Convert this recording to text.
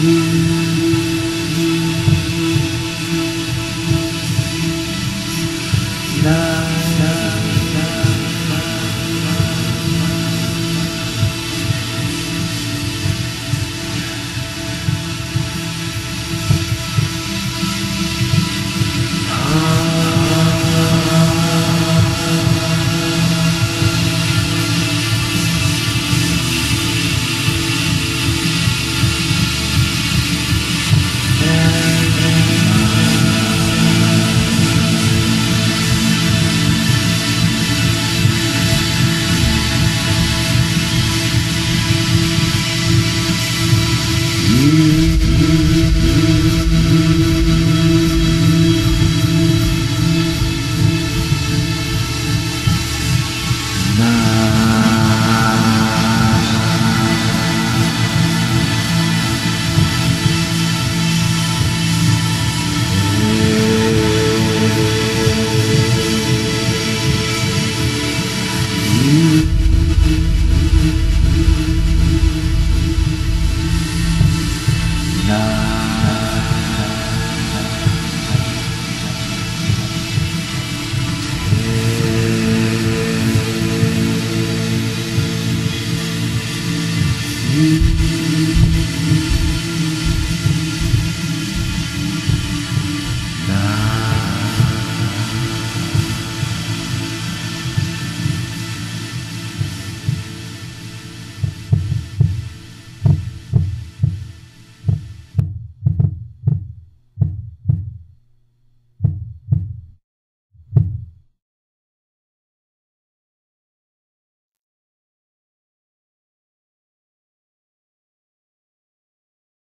you.